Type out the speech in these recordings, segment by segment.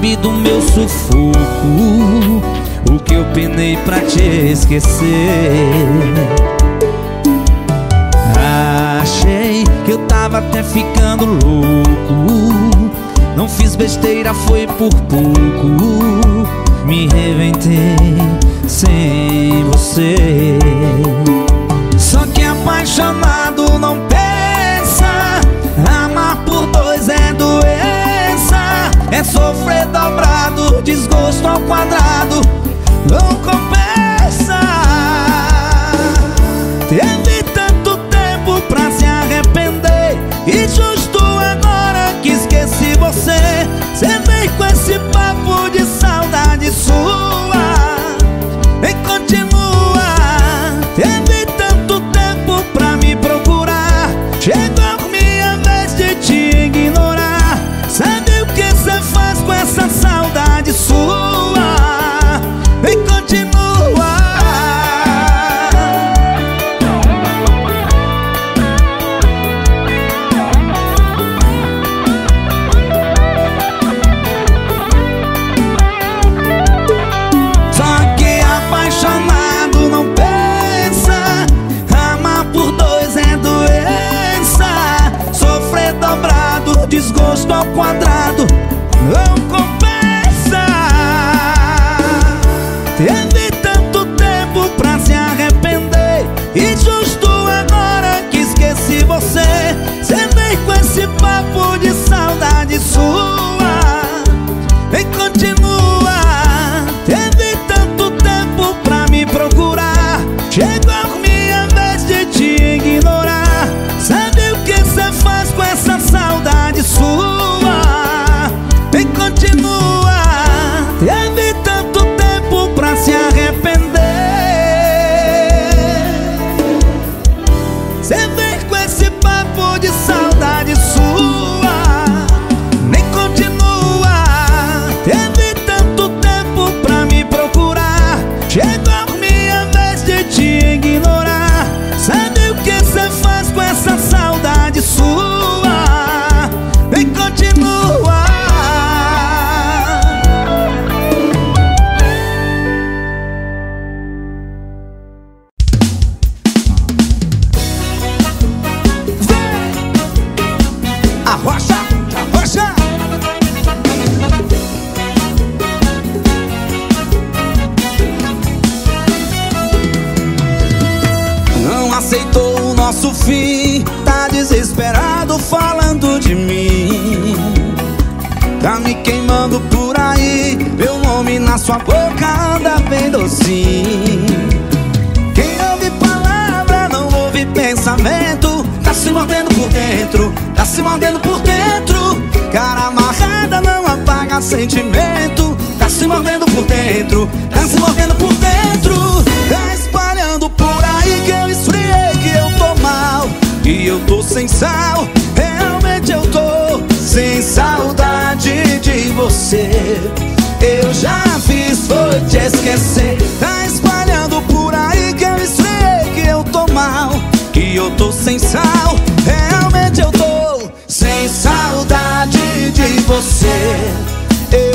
sabe do meu sufoco O que eu penei pra te esquecer. Achei que eu tava até ficando louco. Não fiz besteira, foi por pouco. Me reventei sem você. Só que apaixonado não É sofrer dobrado, desgosto ao quadrado. Não compensa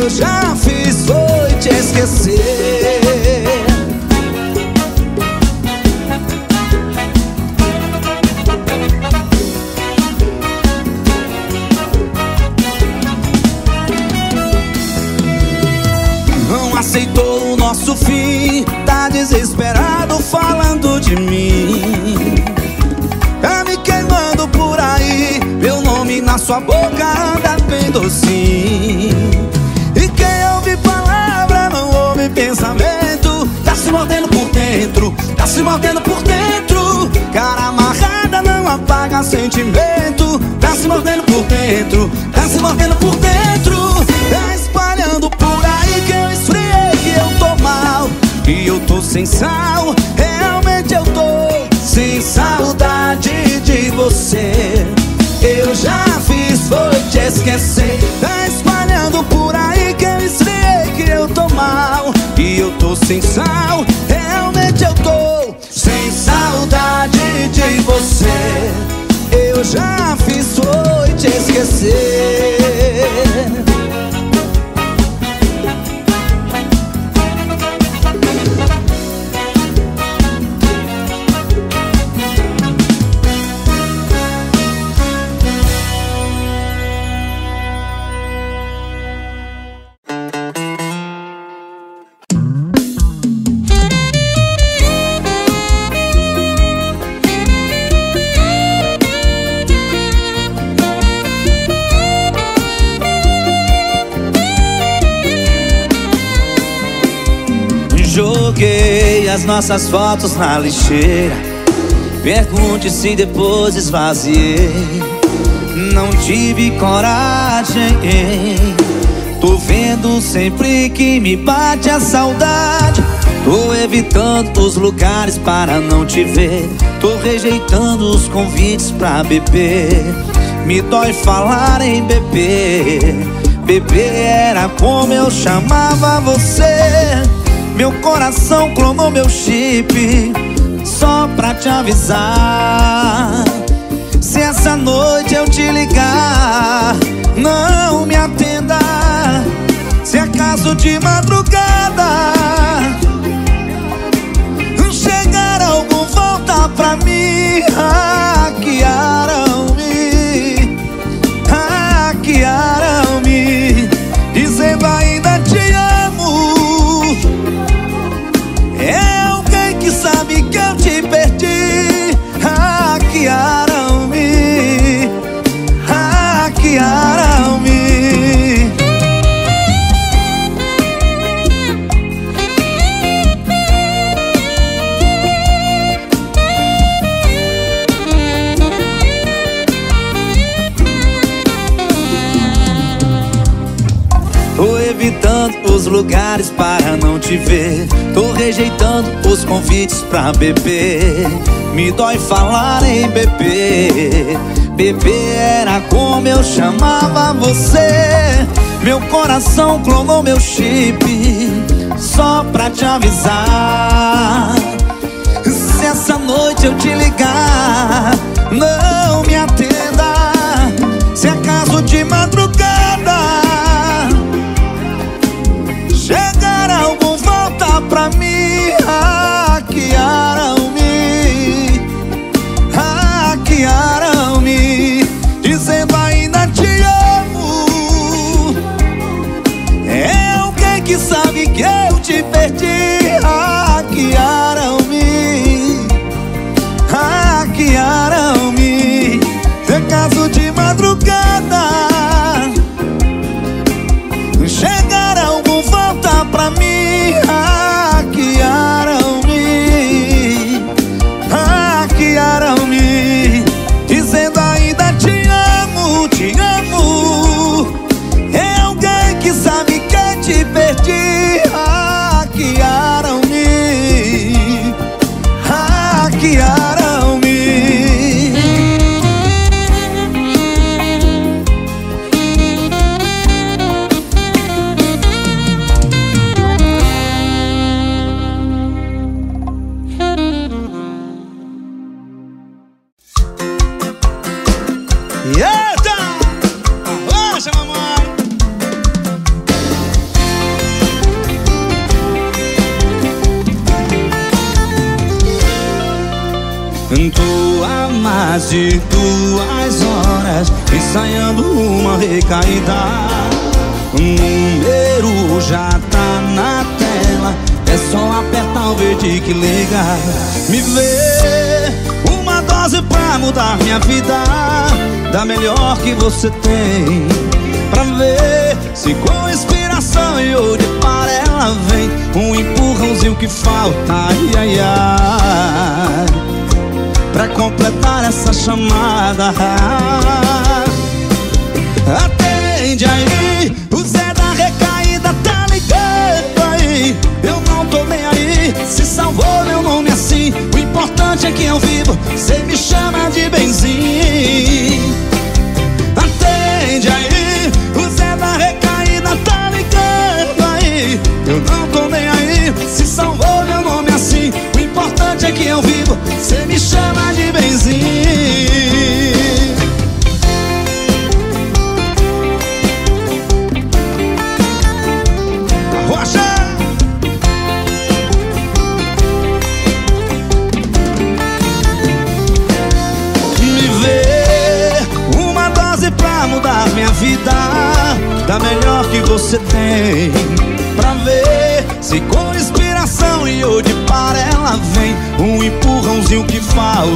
eu já fiz foi te esquecer. Não aceitou o nosso fim Tá desesperado falando de mim. Tá me queimando por aí Meu nome na sua boca anda bem docinho. se mordendo por dentro. Cara amarrada não apaga sentimento. Tá se mordendo por dentro Tá se mordendo por dentro. Tá espalhando por aí que eu esfriei Que eu tô mal. Que eu tô sem sal Realmente eu tô sem saudade de você. Eu já fiz foi te esquecer. Tá espalhando por aí que eu esfriei Que eu tô mal. Que eu tô sem sal esquecer. Nossas fotos na lixeira. Pergunte se depois esvaziei. Não tive coragem. Tô vendo sempre que me bate a saudade. Tô evitando os lugares para não te ver. Tô rejeitando os convites pra beber. Me dói falar em beber. Beber era como eu chamava você. Meu coração clonou meu chip Só pra te avisar. Se essa noite eu te ligar Não me atenda. Se acaso de madrugada Chegar algum volta pra mim Hackearam-me lugares para não te ver. Tô rejeitando os convites pra beber. Me dói falar em beber Beber era como eu chamava você Meu coração clonou meu chip Só pra te avisar Se essa noite eu te ligar Não me atenda Se acaso de madrugada pra mim Hackearam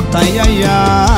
falta, ai ai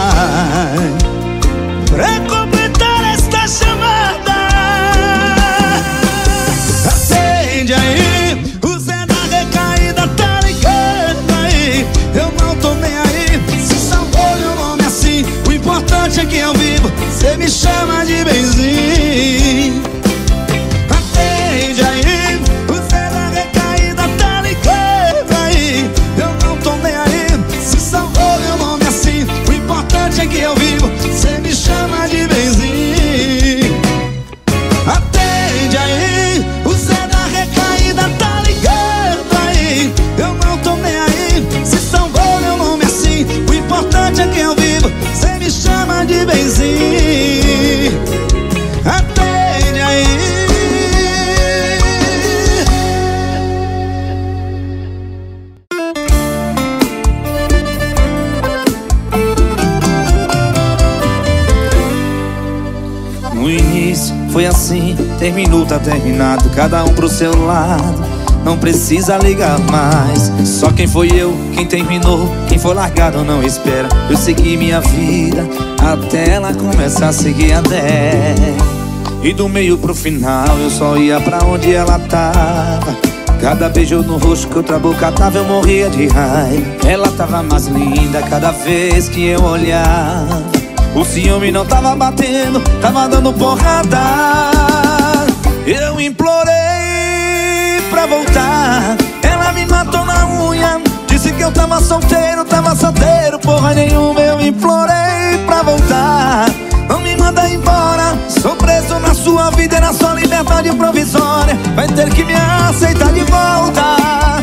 precisa ligar mais. Só quem foi eu, quem terminou Quem foi largado não espera. Eu segui minha vida Até ela começar a seguir a dela. E do meio pro final eu só ia pra onde ela tava. Cada beijo no rosto que outra boca tava eu morria de raiva. Ela tava mais linda cada vez que eu olhava. O ciúme não tava batendo, tava dando porrada. Eu implorei voltar. Ela me matou na unha Disse que eu tava solteiro, tava solteiro Porra nenhuma eu implorei pra voltar. Não me manda embora Sou preso na sua vida e na sua liberdade provisória. Vai ter que me aceitar de volta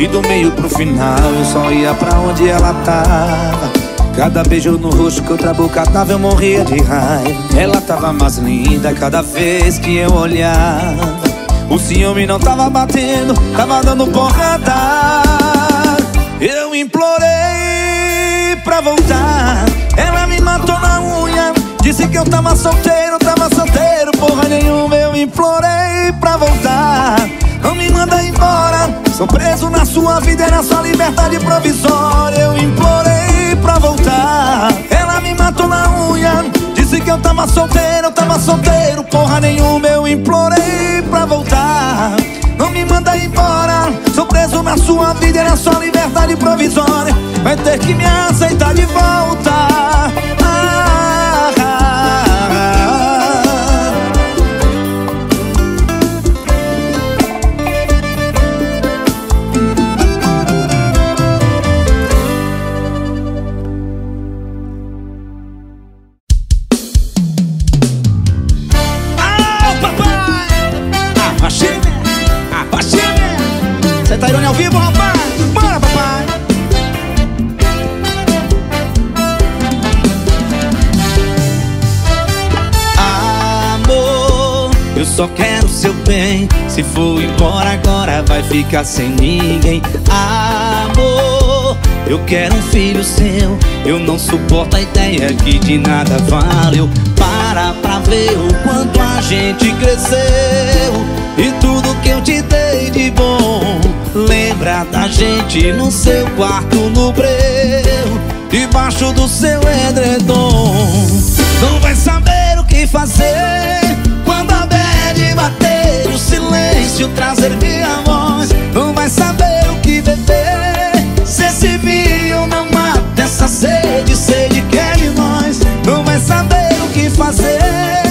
E do meio pro final eu só ia pra onde ela tava. Cada beijo no rosto que outra boca tava eu morria de raiva. Ela tava mais linda cada vez que eu olhava. O ciúme não tava batendo, tava dando porrada. Eu implorei pra voltar. Ela me matou na unha Disse que eu tava solteiro, tava solteiro. Porra nenhuma eu implorei pra voltar. Não me manda embora Sou preso na sua vida e na sua liberdade provisória. Eu implorei pra voltar. Ela me matou na unha. Disse que eu tava solteiro, eu tava solteiro. Porra nenhuma eu implorei pra voltar. Não me manda embora. Sou preso na sua vida e na sua liberdade provisória. Vai ter que me aceitar de volta ao vivo, rapaz? Bora, papai! Amor, eu só quero seu bem. Se for embora agora, vai ficar sem ninguém. Amor, eu quero um filho seu. Eu não suporto a ideia que de nada valeu. Para pra ver o quanto a gente cresceu. Que eu te dei de bom. Lembra da gente no seu quarto no breu. Debaixo do seu edredom. Não vai saber o que fazer quando a bad bater. O silêncio trazer minha voz. Não vai saber o que beber. Se esse vinho não mata essa sede, sede que é de nós. Não vai saber o que fazer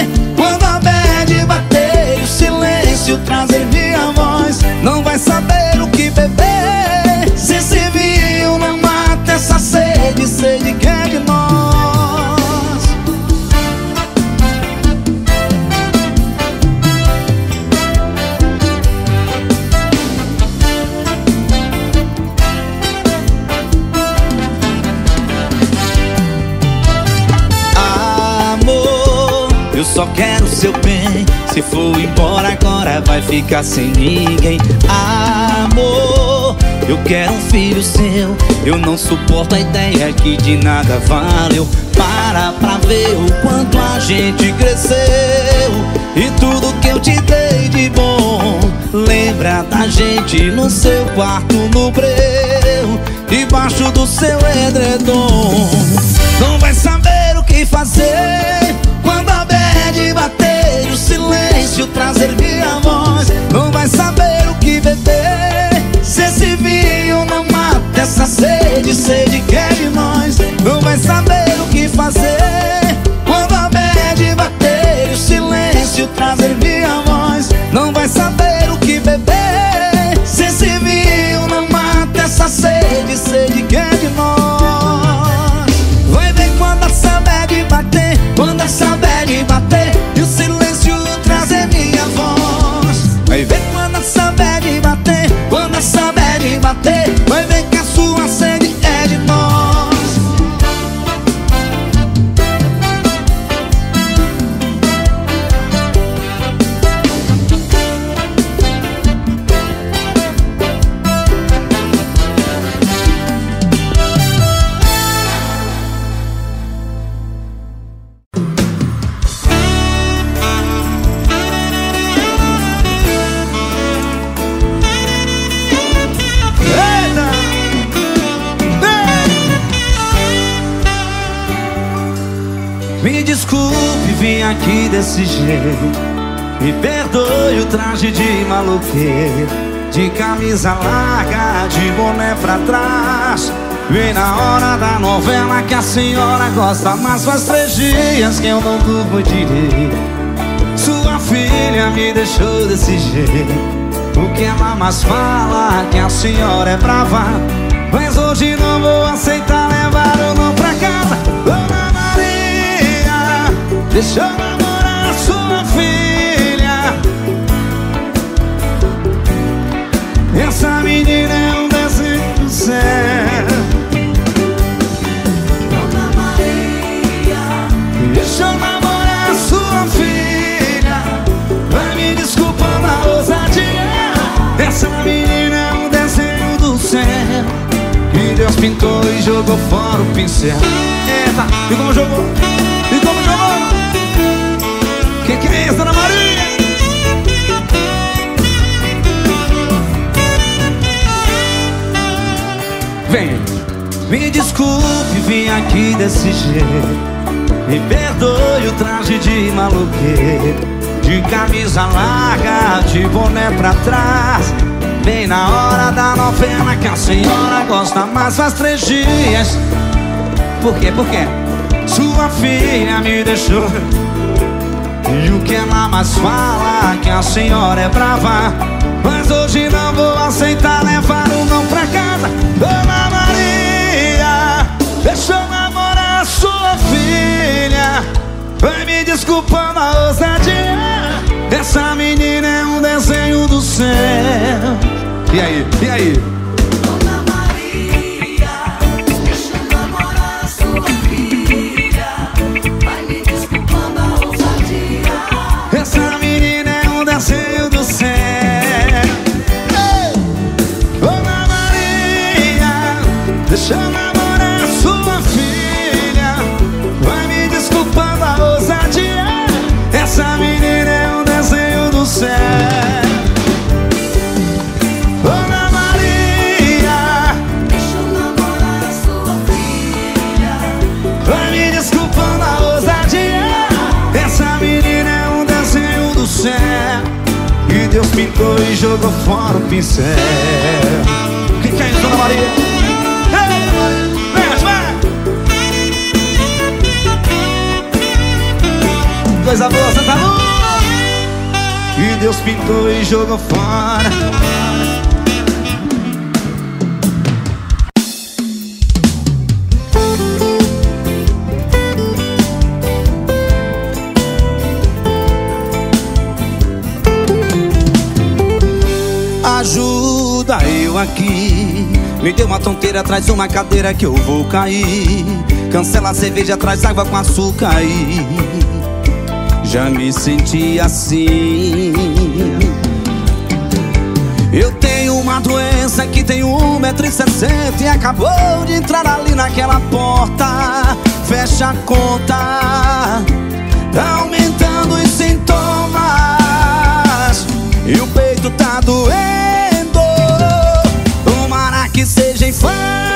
seu bem. Se for embora agora, vai ficar sem ninguém. Amor, eu quero um filho seu. Eu não suporto a ideia que de nada valeu. Para pra ver o quanto a gente cresceu. E tudo que eu te dei de bom. Lembra da gente no seu quarto no breu. Debaixo do seu edredom. Não vai saber o que fazer silêncio camisa larga, de boné pra trás. Vem na hora da novela que a senhora gosta Mas faz três dias que eu não durmo direito. Sua filha me deixou desse jeito. O que ela mais fala que a senhora é brava. Mas hoje não vou aceitar levar o não pra casa. Dona Maria, deixa eu menina é um desenho do céu. Dona Maria Deixa eu namorar sua filha. Vai me desculpando a ousadia. Essa menina é um desenho do céu. Que Deus pintou e jogou fora o pincel desse jeito. Me perdoe o traje de maluqueiro. De camisa larga, de boné pra trás. Bem na hora da novela que a senhora gosta Mas faz três dias. Por quê, por quê? Sua filha me deixou. E o que ela mais fala Que a senhora é brava. Mas hoje não vou aceitar levar o não pra casa. Dona Maria Deixa Vai me desculpando a ousadia Essa menina é um desenho do céu E aí, e aí? Pintou e jogou fora o pincel O que, é isso, Dona Maria? Ei, vem, vai! Coisa boa, Santa Luz Que Deus pintou e jogou fora eu aqui. Me dê uma tonteira, traz uma cadeira que eu vou cair. Cancela a cerveja, traz água com açúcar aí. Já me senti assim. Eu tenho uma doença que tem 1,60m E acabou de entrar ali naquela porta. Fecha a conta Tá aumentando os sintomas. E o peito tá doendo que seja infarto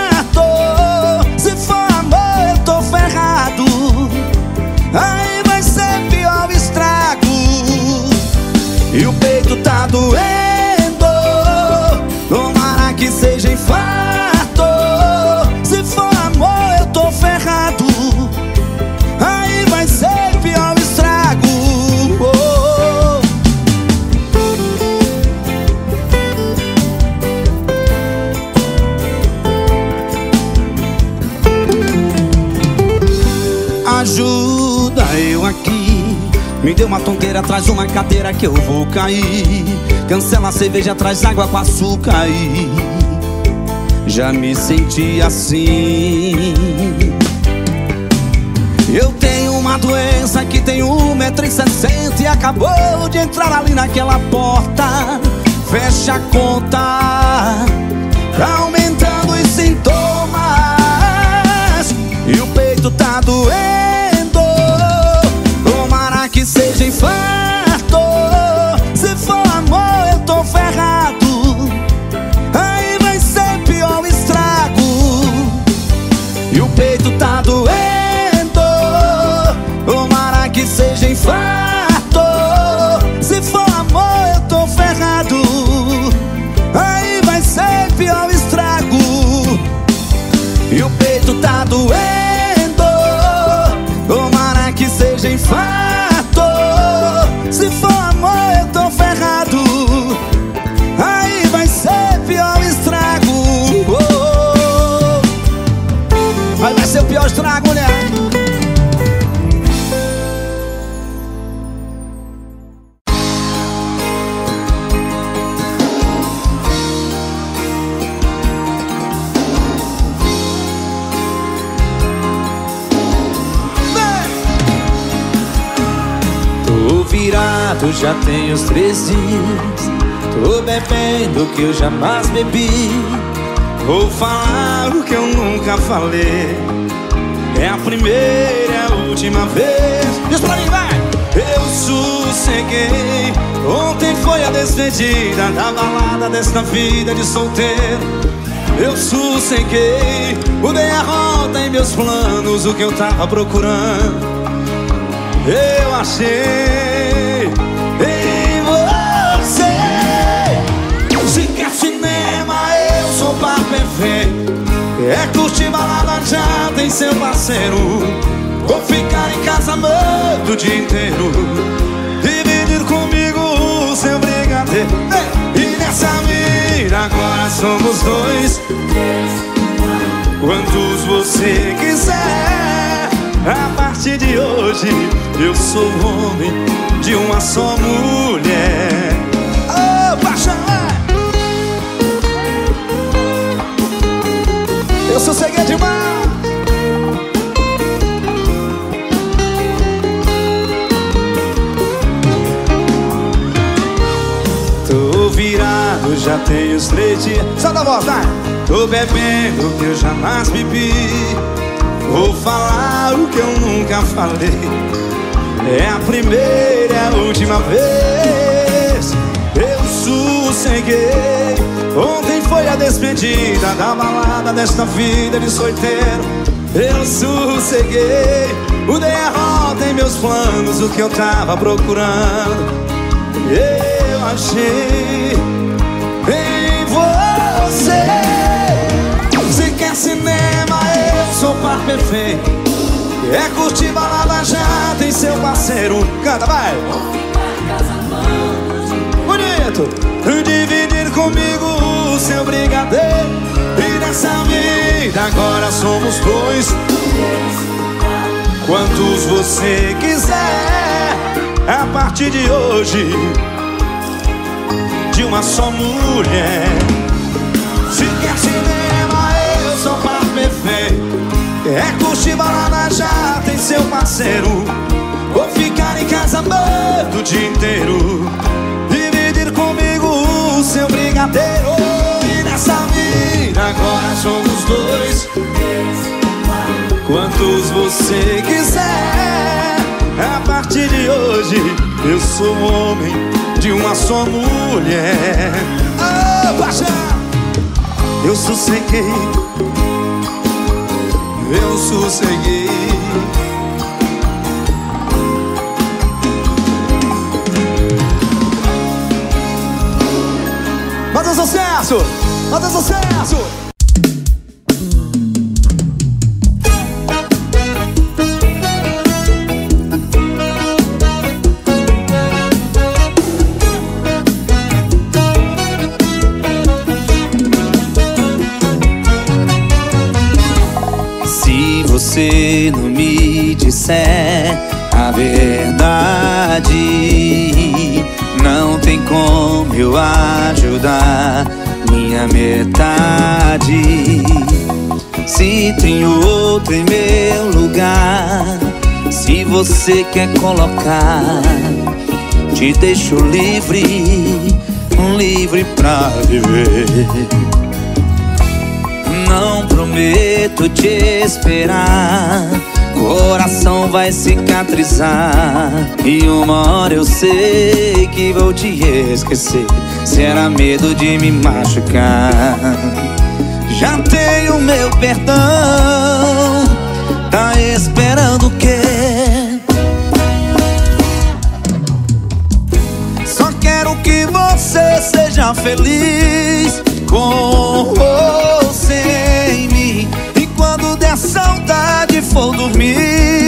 Me dê uma tonteira, traz uma cadeira que eu vou cair. Cancela a cerveja, traz água com açúcar aí. Já me senti assim. Eu tenho uma doença que tem 1,60m E acabou de entrar ali naquela porta. Fecha a conta Tá aumentando os sintomas. E o peito tá doendo falei. É a primeira e a última vez. Diz pra mim, vai! Eu sosseguei. Ontem foi a despedida da balada desta vida de solteiro. Eu sosseguei, mudei a rota em meus planos, o que eu tava procurando. Eu achei em você. Se quer cinema, eu sou par perfeito. É curtir balada, já tem seu parceiro. Vou ficar em casa amando o dia inteiro. Dividir comigo o seu brigadeiro. Ei, E nessa vida agora somos dois. Quantos você quiser. A partir de hoje eu sou homem de uma só mulher. Tô virado, já tenho os três dias. Solta a voz, vai! Tô bebendo que eu jamais bebi. Vou falar o que eu nunca falei. É a primeira e a última vez. Sosseguei. Ontem foi a despedida da balada desta vida de solteiro. Eu sosseguei. Mudei a rota em meus planos, o que eu tava procurando. Eu achei em você. Se quer cinema, eu sou par perfeito. É curtir balada, já tem seu parceiro. Canta, vai! Bonito! Dividir comigo o seu brigadeiro. E nessa vida agora somos dois. Quantos você quiser. A partir de hoje, de uma só mulher. Se quer cinema, eu sou par perfeito. É curtir balada, já tem seu parceiro. Vou ficar em casa amando o dia inteiro. E nessa vida agora somos dois. Quantos você quiser. A partir de hoje eu sou homem de uma só mulher. Ah, paixão! Eu sosseguei, eu sosseguei. Sucesso! Manda sucesso! Metade. Se tem outro em meu lugar, se você quer colocar, te deixo livre, livre pra viver. Não prometo te esperar. Coração vai cicatrizar. E uma hora eu sei que vou te esquecer. Será medo de me machucar. Já tenho meu perdão. Tá esperando o quê? Só quero que você seja feliz com ou sem mim. E quando der saudade for dormir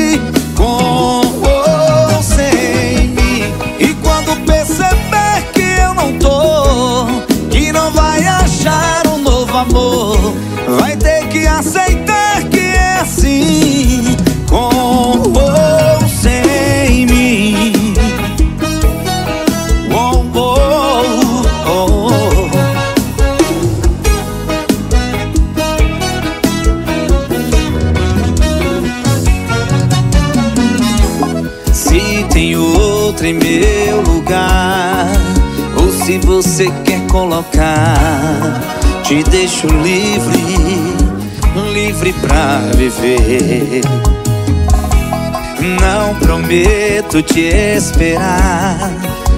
Tem outro encontre meu lugar. Ou se você quer colocar, te deixo livre, livre pra viver. Não prometo te esperar.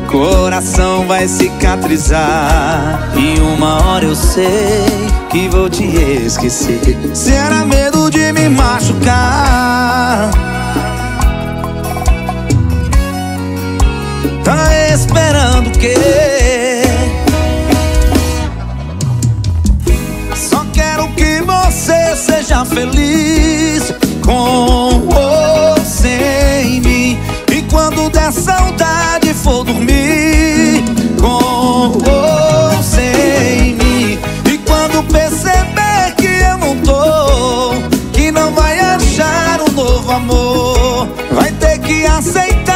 Coração vai cicatrizar. E uma hora eu sei que vou te esquecer. Será medo de me machucar? Esperando o quê? Só quero que você seja feliz com ou sem mim. E quando der saudade for dormir com ou sem mim. E quando perceber que eu não tô, que não vai achar um novo amor, vai ter que aceitar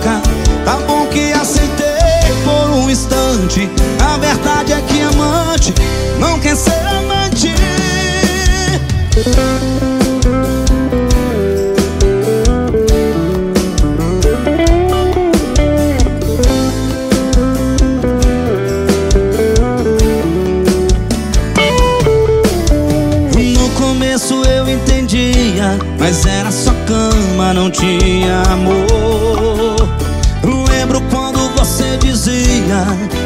boca. Tá bom que aceitei por um instante. A verdade é que amante não quer ser amante. Começo eu entendia, mas era só cama, não tinha amor.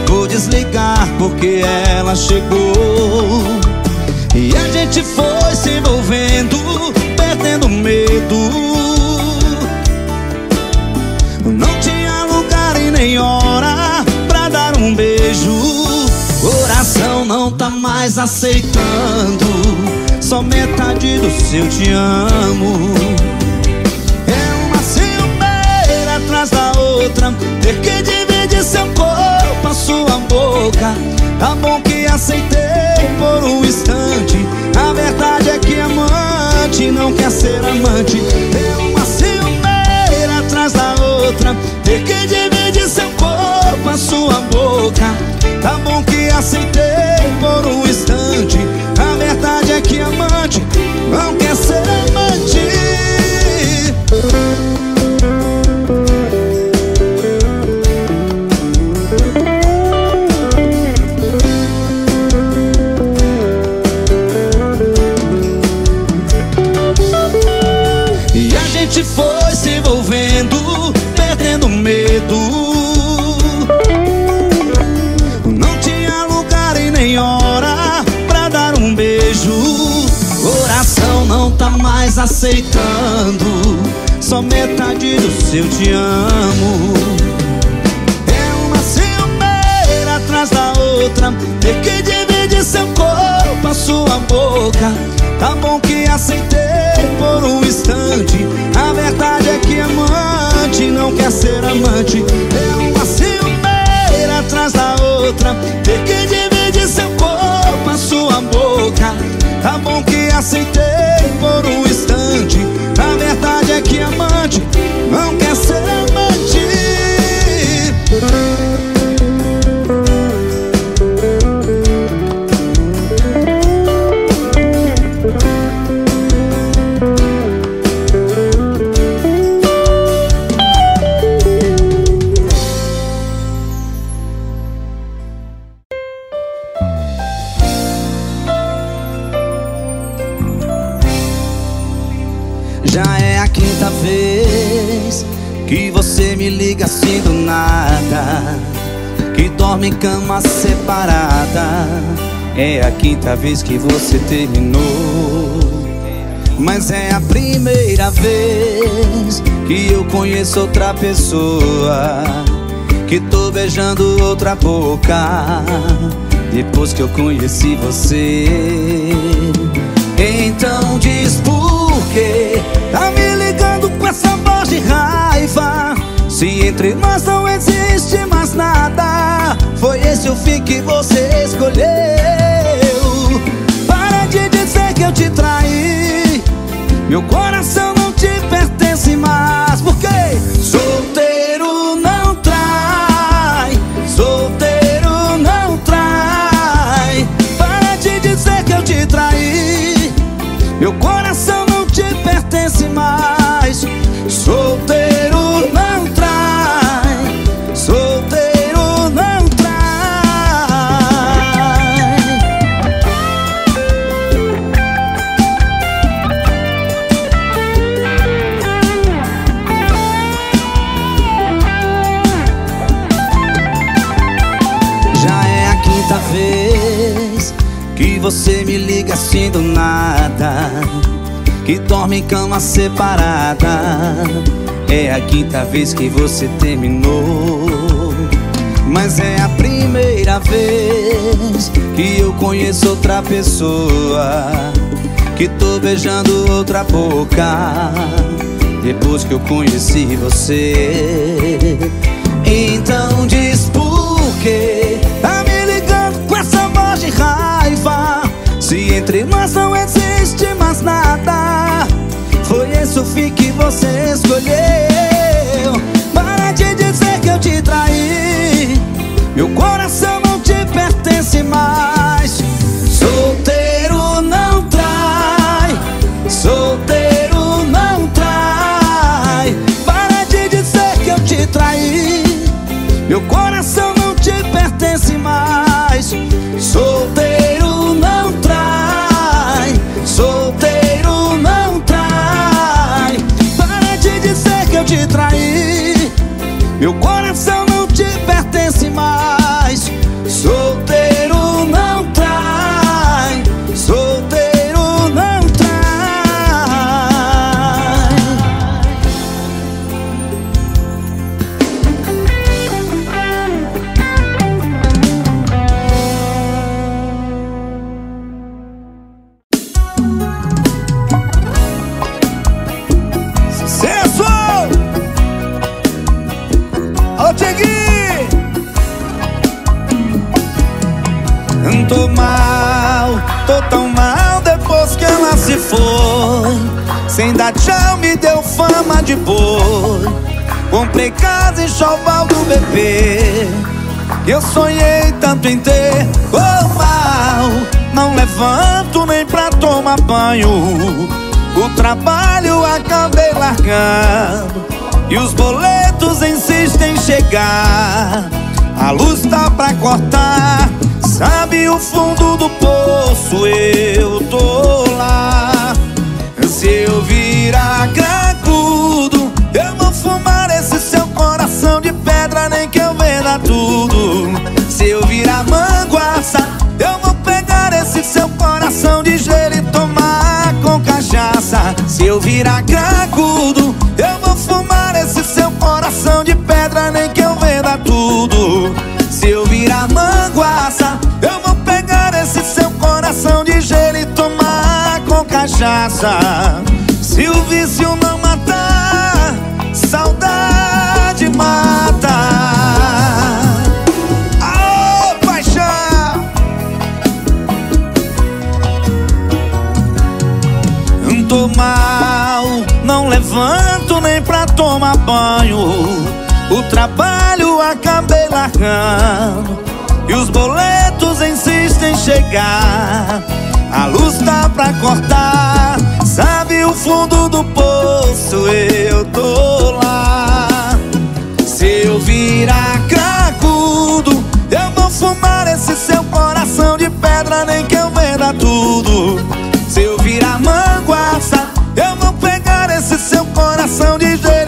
Vou desligar porque ela chegou. E a gente foi se envolvendo, perdendo medo. Não tinha lugar e nem hora pra dar um beijo. Coração não tá mais aceitando Só metade do seu te amo É uma ciumeira atrás da outra Ter que dividir seu corpo, a sua boca. Tá bom que aceitei por um instante. A verdade é que amante não quer ser amante. É uma ciumeira atrás da outra. Ter que dividir seu corpo, a sua boca. Tá bom que aceitei por um aceitando Só metade do seu te amo. É uma ciumeira atrás da outra Ter que dividir seu corpo, a sua boca. Tá bom que aceitei por um instante. A verdade é que amante não quer ser amante. É uma ciumeira atrás da outra Ter que dividir seu corpo, a sua boca. Tá bom que aceitei por um verdade é que amante dorme em cama separada. É a quinta vez que você terminou. Mas é a primeira vez Que eu conheço outra pessoa Que tô beijando outra boca Depois que eu conheci você. Então diz por quê? Tá me ligando com essa voz de raiva. Se entre nós não existe nada. Foi esse o fim que você escolheu. Para de dizer que eu te traí. Meu coração cama separada. É a quinta vez que você terminou. Mas é a primeira vez que eu conheço outra pessoa Que tô beijando outra boca. Depois que eu conheci você. Então diz por quê? Tá me ligando com essa voz de raiva. Se entre nós não existe mais nada Fim que você escolheu. Para de dizer que eu te traí Dar tchau me deu fama de boi. Comprei casa em choval do bebê Eu sonhei tanto em ter. Oh, mal Não levanto nem pra tomar banho. O trabalho acabei largando E os boletos insistem em chegar. A luz tá pra cortar Sabe o fundo do poço, eu tô lá Se eu virar cracudo Eu vou fumar esse seu coração de pedra Nem que eu venda tudo. Se eu virar manguaça Eu vou pegar esse seu coração de gelo e tomar com cachaça. Se eu virar cracudo Eu vou fumar esse seu coração de pedra Nem que eu venda tudo. Se eu virar manguaça Eu vou pegar esse seu coração de gelo e tomar com cachaça. Se o vício não matar Saudade mata. Aô, paixão! Tô mal, não levanto nem pra tomar banho. O trabalho acabei largando E os boletos insistem em chegar. A luz Sabe o fundo do poço, eu tô lá. Se eu virar cracudo Eu vou fumar esse seu coração de pedra Nem que eu venda tudo. Se eu virar manguaça Eu vou pegar esse seu coração de gelo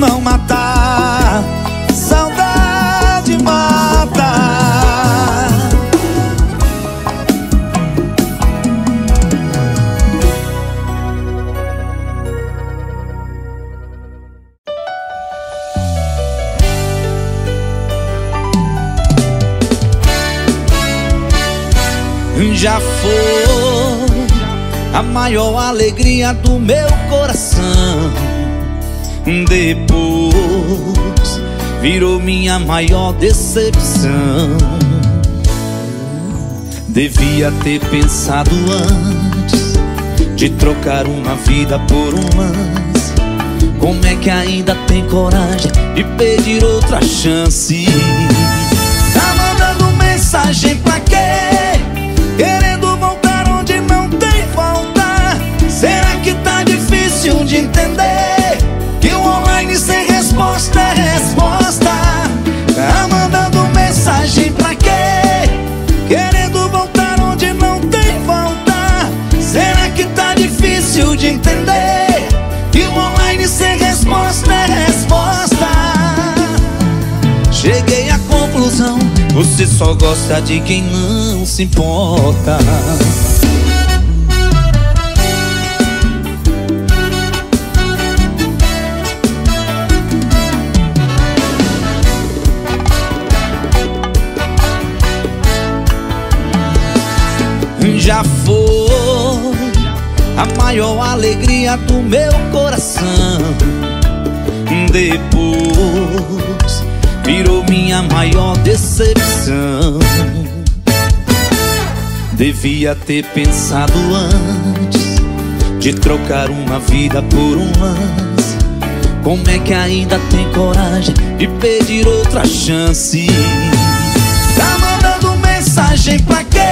não matar Saudade mata Já foi a maior alegria do meu coração. Depois virou minha maior decepção. Devia ter pensado antes de trocar uma vida por um lance. Como é que ainda tem coragem de pedir outra chance? Tá mandando mensagem pra quê? Querendo Você só gosta de quem não se importa. Já foi a maior alegria do meu coração. Depois virou minha maior decepção. Devia ter pensado antes de trocar uma vida por um lance. Como é que ainda tem coragem de pedir outra chance? Tá mandando mensagem pra quê?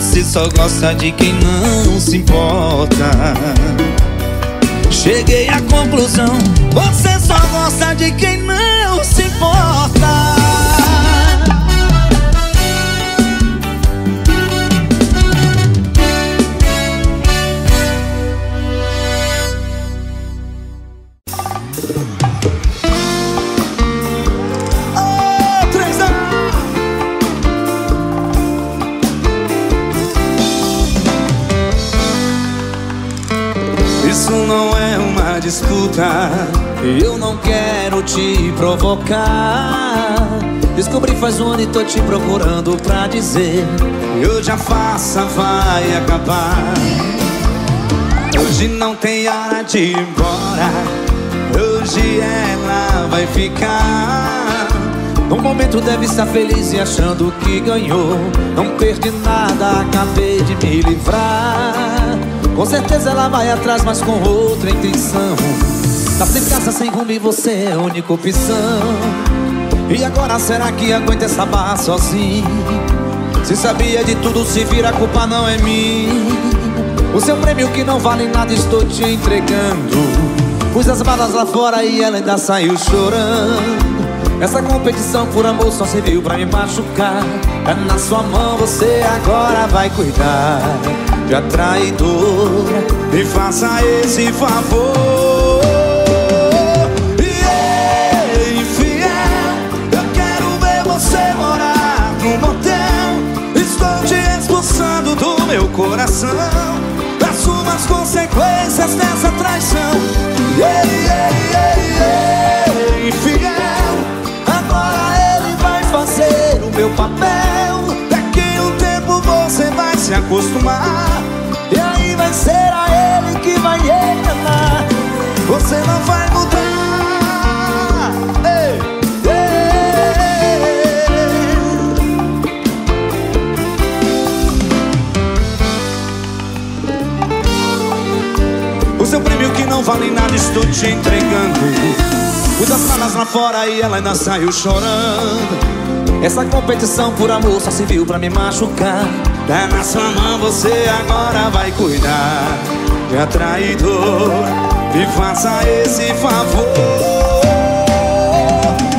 Você só gosta de quem não se importa. Cheguei à conclusão Você só gosta de quem Eu não quero te provocar. Descobri faz um ano e tô te procurando pra dizer. Hoje a farsa vai acabar. Hoje não tem hora de ir embora. Hoje ela vai ficar. No momento deve estar feliz e achando que ganhou. Não perdi nada, acabei de me livrar. Com certeza ela vai atrás, mas com outra intenção Tá sem casa, sem rumo e você é a única opção. E agora será que aguenta essa barra sozinho? Se sabia de tudo, se vira, a culpa não é minha. O seu prêmio que não vale nada estou te entregando. Pus as balas lá fora e ela ainda saiu chorando. Essa competição por amor só serviu pra me machucar. Tá na sua mão, você agora vai cuidar De a traidora Me faça esse favor meu coração Assuma as consequências dessa traição. Yeah, yeah, yeah, yeah. Infiel Agora ele vai fazer o meu papel. Daqui um tempo você vai se acostumar E aí vai ser a ele que vai enganar. Você não vai mudar O seu prêmio que não vale nada estou te entregando. Muitas malas lá fora e ela ainda saiu chorando. Essa competição por amor só serviu pra me machucar. Tá na sua mão, você agora vai cuidar. De atraidor, me faça esse favor.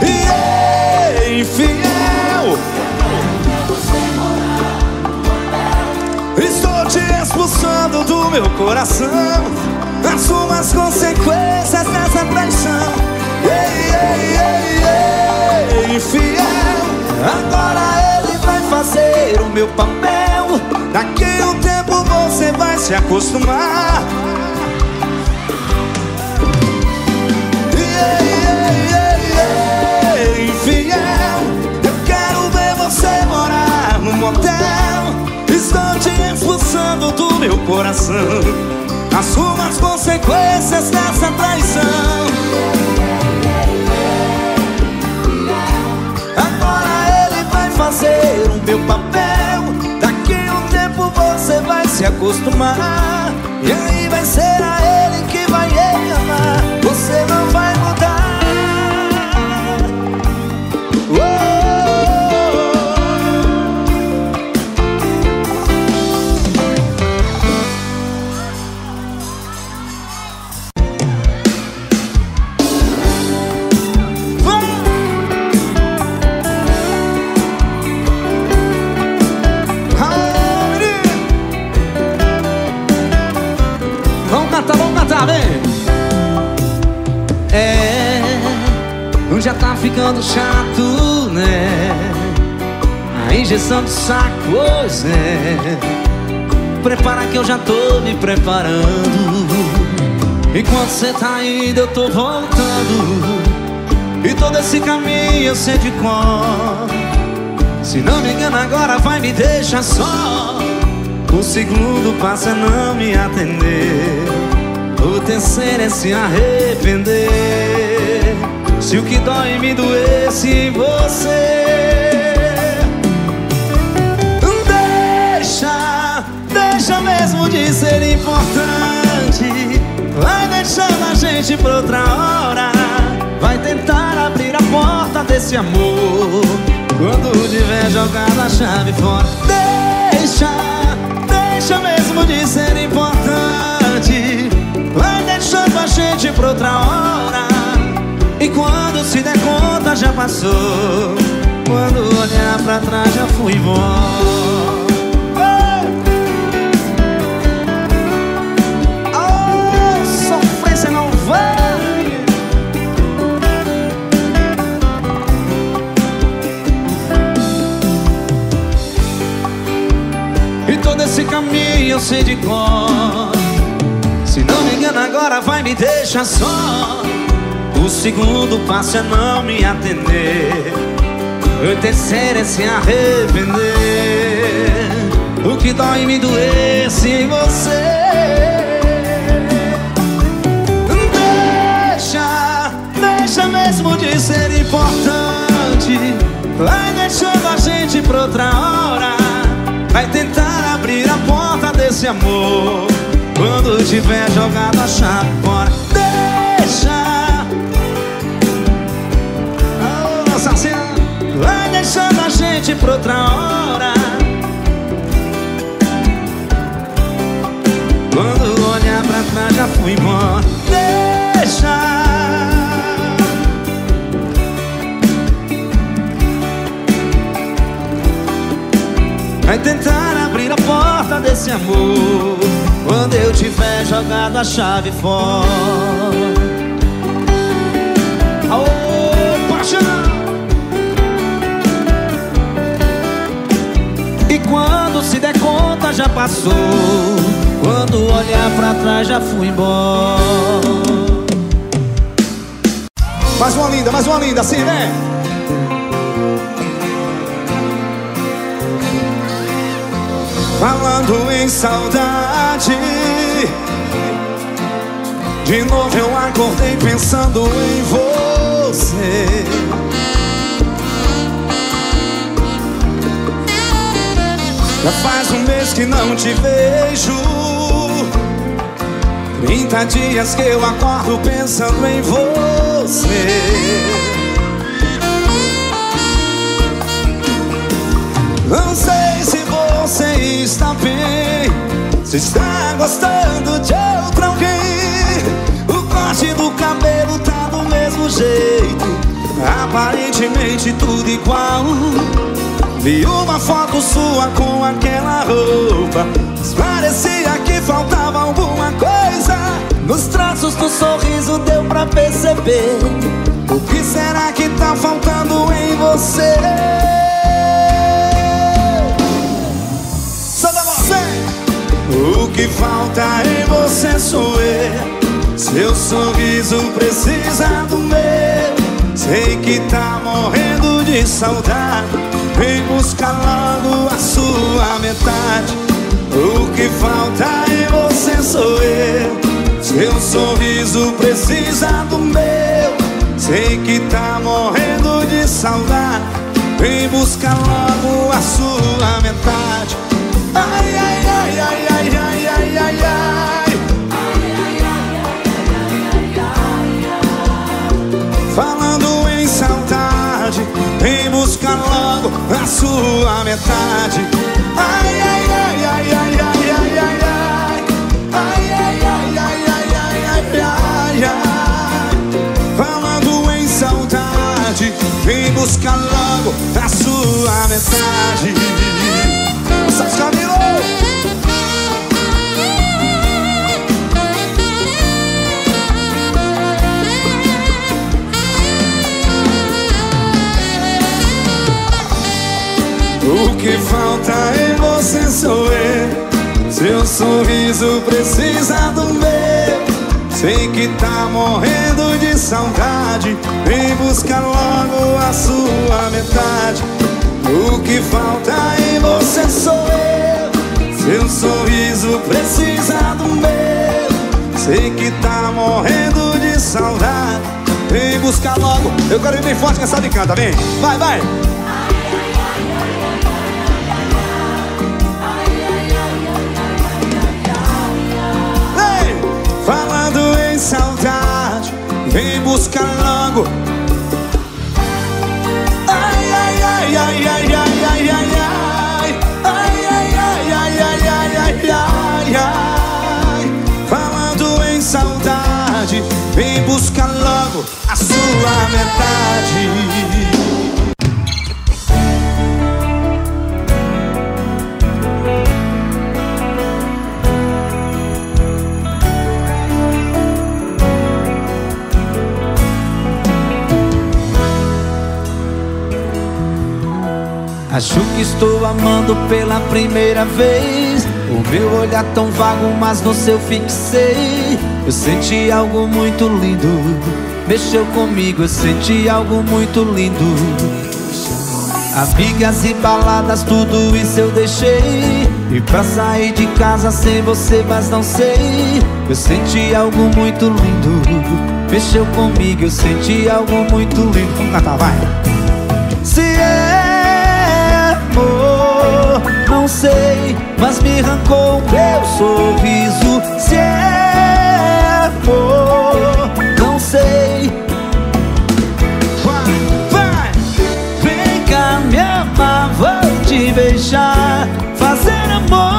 E infiel. Estou te expulsando do meu coração Assuma as consequências dessa traição. Ei, ei, ei, ei, infiel Agora ele vai fazer o meu papel. Daqui um tempo você vai se acostumar. Yeah, yeah, yeah, Infiel Eu quero ver você morar no motel. Estou te expulsando do meu coração Assuma as consequências dessa traição. Fazer o meu papel. Daqui um tempo você vai se acostumar. E aí vai ser a ele que vai ele amar. Você não ficando chato, né? A injeção de saco, pois é Prepara que eu já tô me preparando. Enquanto cê tá indo eu tô voltando. E todo esse caminho eu sei de cor. Se não me engano agora vai me deixar só. O segundo passo é não me atender. O terceiro é se arrepender se o que dói me doesse em você Deixa, deixa mesmo de ser importante. Vai deixando a gente pra outra hora. Vai tentar abrir a porta desse amor. Quando tiver jogado a chave fora Deixa, deixa mesmo de ser importante. Vai deixando a gente pra outra hora e quando se der conta já passou. Quando olhar pra trás já fui embora Oh, esse caminho eu sei de cor. Se não me engano agora vai me deixar só segundo passo é não me atender. O terceiro é se arrepender. O que dói me doesse em você? Deixa, deixa mesmo de ser importante. Vai deixando a gente pra outra hora. Vai tentar abrir a porta desse amor. Quando tiver jogado a chave fora gente pra outra hora. Quando olhar pra trás já fui embora. Deixa. Vai tentar abrir a porta desse amor. Quando eu tiver jogado a chave fora já passou. Quando olhar pra trás já fui embora. Mais uma linda, mais uma linda, assim, né? Falando em saudade. De novo eu acordei pensando em você Já faz um mês que não te vejo. 30 dias que eu acordo pensando em você. Não sei se você está bem Se está gostando de outro alguém. O corte do cabelo tá do mesmo jeito. Aparentemente tudo igual Vi uma foto sua com aquela roupa. Mas parecia que faltava alguma coisa. Nos traços do sorriso deu pra perceber. O que será que tá faltando em você? Solta você! O que falta em você sou eu. Seu sorriso precisa do meu. Sei que tá morrendo de saudade Vem buscar logo a sua metade. O que falta em você sou eu Seu sorriso precisa do meu. Sei que tá morrendo de saudade. Vem buscar logo a sua metade a sua metade Ai, ai, ai, ai, ai, ai, ai, ai, ai Ai, ai, ai, ai, ai, ai, ai, ai, Falando em saudade Vem buscar logo a sua metade Santos Camilo! Que falta em você sou eu. Seu sorriso precisa do meu. Sei que tá morrendo de saudade. Vem buscar logo a sua metade. O que falta em você sou eu. Seu sorriso precisa do meu. Sei que tá morrendo de saudade. Vem buscar logo. Eu quero ir bem forte com essa canta, vem. Vai, vai vem buscar logo. Ai, ai, ai, ai, ai, ai, ai, ai, ai. Ai, ai, ai, ai, ai, ai, ai, ai, ai. Falando em saudade, vem buscar logo a sua metade. Acho que estou amando pela primeira vez. O meu olhar tão vago, mas no seu fixei. Eu senti algo muito lindo. Mexeu comigo, eu senti algo muito lindo. Amigas e baladas, tudo isso eu deixei. E pra sair de casa sem você, mas não sei. Eu senti algo muito lindo. Mexeu comigo, eu senti algo muito lindo. Vamos cantar, vai! Se é sei, mas me arrancou meu sorriso. Se é amor, não sei. Vai, vai, vem cá me amar, vou te beijar, fazer amor.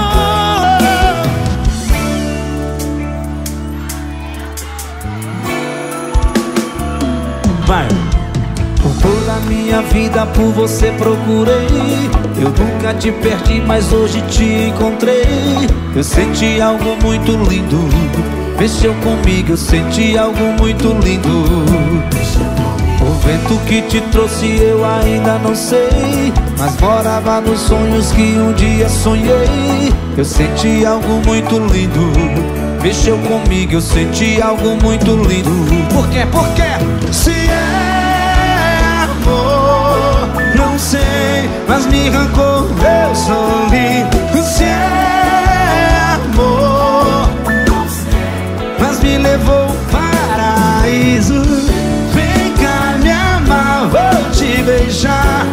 Vai. Minha vida por você procurei. Eu nunca te perdi, mas hoje te encontrei. Eu senti algo muito lindo. Mexeu comigo, eu senti algo muito lindo. O vento que te trouxe eu ainda não sei. Mas morava nos sonhos que um dia sonhei. Eu senti algo muito lindo. Mexeu comigo, eu senti algo muito lindo. Por quê? Por quê? Se Mas me arrancou meu sorriso Se é amor, mas me levou ao paraíso. Vem cá me amar, vou te beijar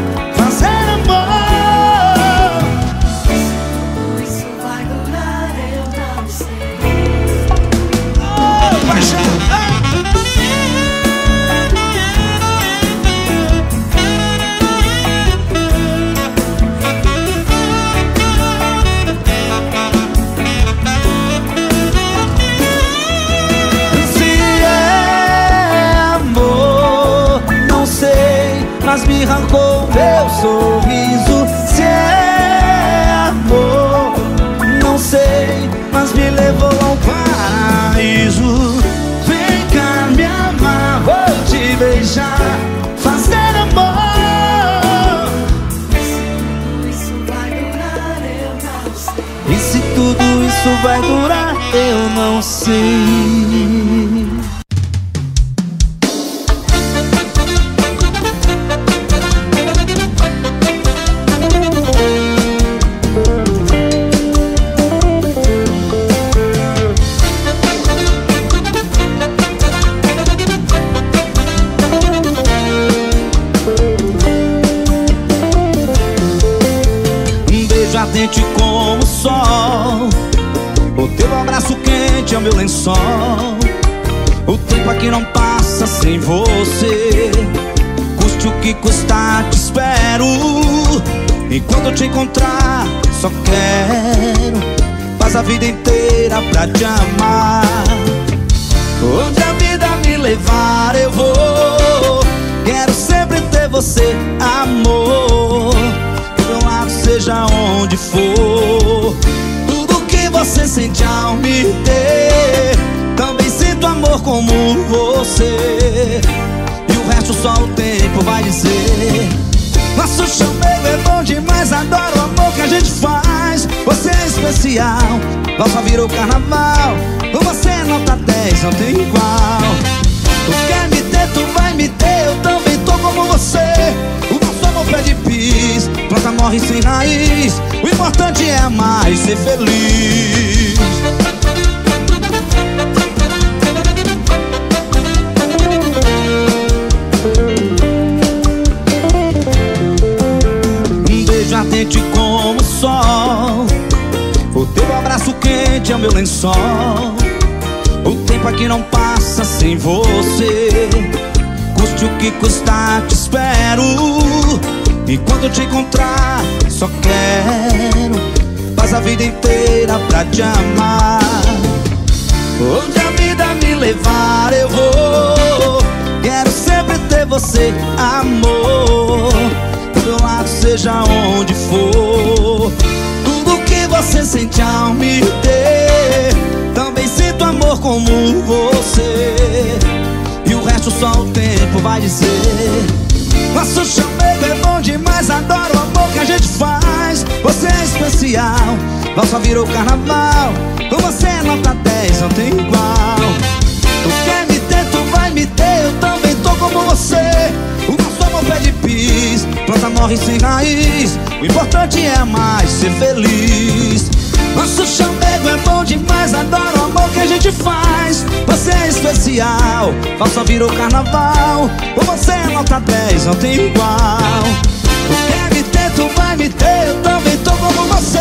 Virou carnaval é o tempo aqui não passa sem você. Custe o que custar, te espero. E quando te encontrar, só quero Faz a vida inteira pra te amar. Onde a vida me levar eu vou. Quero sempre ter você, amor. Do meu lado, seja onde for. Tudo que você sente ao me ter Também sinto amor como você. E o resto só o tempo vai dizer. Nosso chamego é bom demais Adoro o amor que a gente faz. Você é especial Nossa virou carnaval. Com você é nota 10, não tem igual. Tu quer me ter, tu vai me ter Eu também tô como você. O nosso amor pede pis Planta morre sem raiz. O importante é e ser feliz Nosso chamego é bom demais Adoro o amor que a gente faz. Você é especial Falsa virou carnaval. Com você é nota 10, não tem igual. Quer me ter, tu vai me ter Eu também tô como você.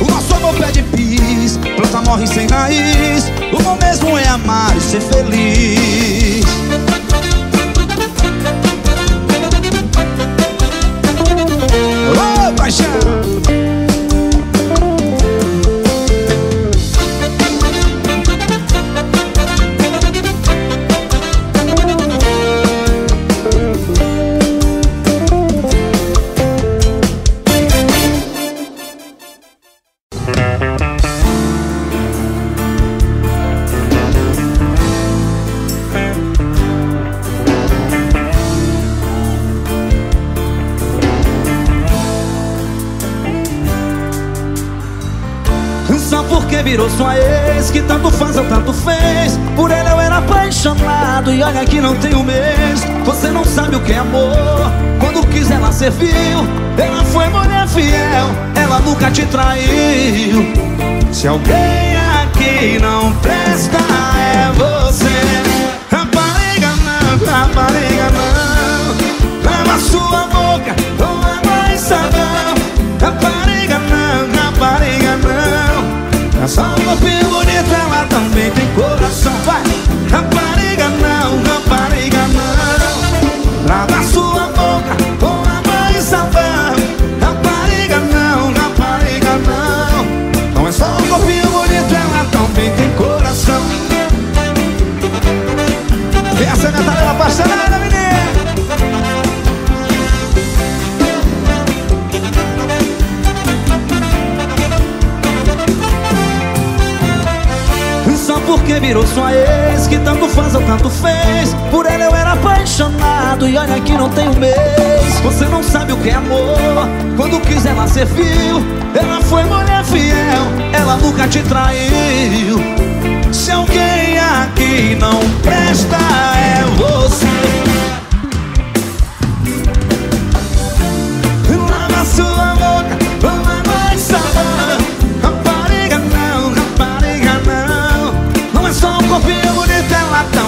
O nosso amor pede pis Planta morre sem raiz. O bom mesmo é amar e ser feliz. Ô, paixão! Virou sua ex Que tanto faz ou tanto fez. Por ele eu era apaixonado E olha que não tenho mês. Você não sabe o que é amor Quando quis ela serviu. Ela foi mulher fiel Ela nunca te traiu. Se alguém aqui não presta É você. Rapariga não, rapariga não. Lava sua boca com água e sabão. Rapariga não, rapariga é só um corpinho bonito, ela também tem coração. Vai! Rapariga não, rapariga não. Lava sua boca com água e sabão. Rapariga não, rapariga não. Não é só corpinho bonito, ela também tem coração. Essa é a minha tarefa virou sua ex Que tanto faz ou tanto fez. Por ela eu era apaixonado E olha que não tem um mês. Você não sabe o que é amor Quando quis ela serviu. Ela foi mulher fiel Ela nunca te traiu. Se alguém aqui não presta É você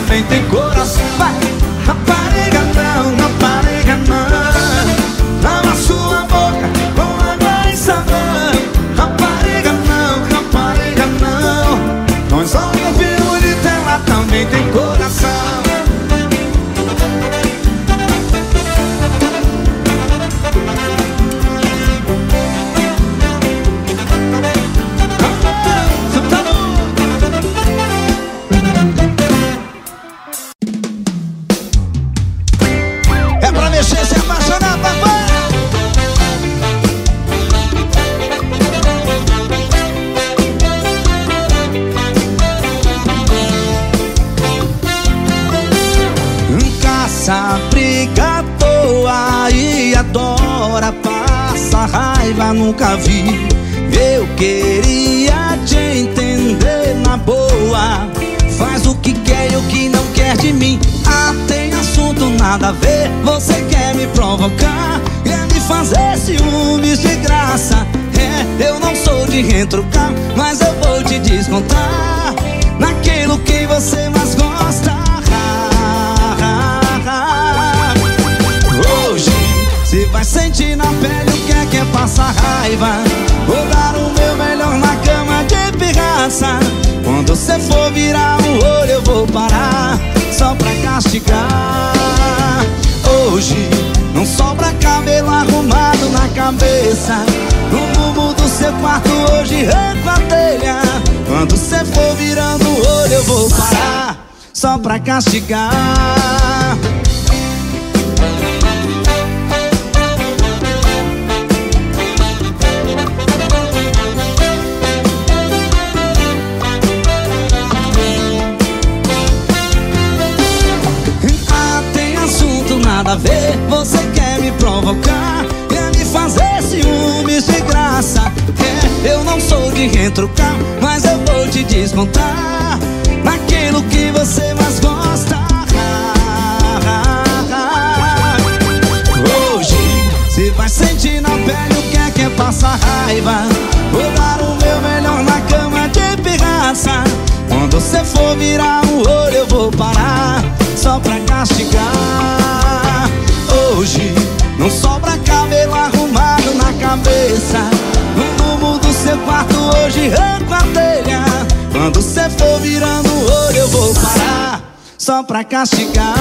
também tem coração. Vai! Rapariga não, rapariga não. Lava sua boca Com água e sabão. Rapariga não, rapariga não. Não é só um corpinho bonito Ela também tem coração Mas eu vou te descontar Naquilo que você mais gosta. Hoje Você vai sentir na pele o que é que é passar raiva Vou dar o meu melhor na cama de pirraça. Quando você for virar o olho eu vou parar Só pra castigar. Hoje não sobra cabelo arrumado cabeça. No mundo do seu quarto hoje arranco a telha. Quando você for virando o olho eu vou parar Só pra castigar. Ah, nada a ver Você quer me provocar fazer ciúmes de graça. É, eu não sou de retrucar Mas eu vou te descontar Naquilo que você mais gosta. Hoje Você vai sentir na pele o que é que é passar raiva. Vou dar o meu melhor na Quando cê for virando o olho eu vou parar Só pra castigar.